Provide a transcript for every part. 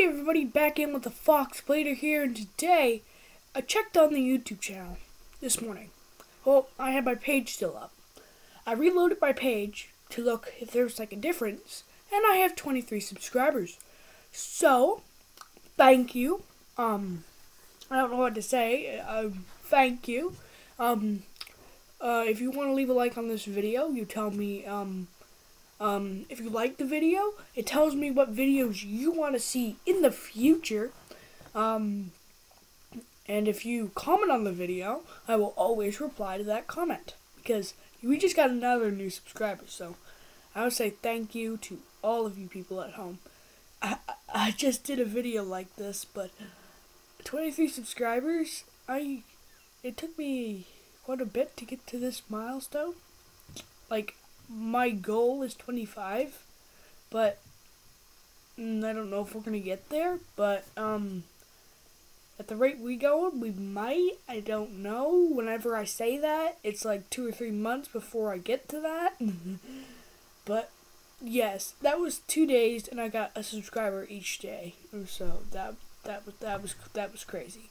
Howdy everybody, back in with the Fox Blader here, and today I checked on the YouTube channel this morning. Well, I had my page still up. I reloaded my page to look if there was like a difference, and I have 23 subscribers. So, thank you. Um, I don't know what to say. Uh, thank you. Um, uh, if you want to leave a like on this video, you tell me, um, um, if you like the video, it tells me what videos you want to see in the future. Um, and if you comment on the video, I will always reply to that comment. Because we just got another new subscriber. So I would say thank you to all of you people at home. I, I just did a video like this, but 23 subscribers, I it took me quite a bit to get to this milestone. Like my goal is 25, but mm, I don't know if we're gonna get there. But um, at the rate we go, we might. I don't know. Whenever I say that, it's like two or three months before I get to that. but yes, that was two days, and I got a subscriber each day. So that that was that was that was crazy.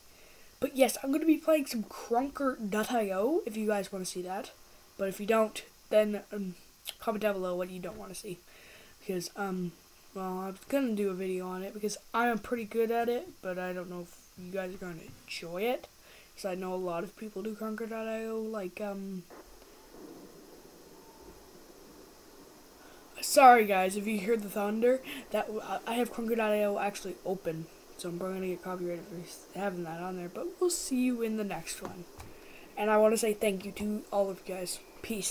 But yes, I'm gonna be playing some Krunker.io if you guys want to see that. But if you don't, then um, comment down below what you don't want to see. Because, um, well, I'm going to do a video on it because I am pretty good at it, but I don't know if you guys are going to enjoy it. Because I know a lot of people do Krunker.io, like, um... Sorry guys, if you hear the thunder, that I have Krunker.io actually open, so I'm probably gonna get copyrighted for having that on there. But we'll see you in the next one. And I want to say thank you to all of you guys. Peace.